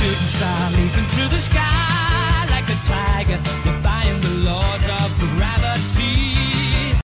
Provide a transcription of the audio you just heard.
shooting star leaping through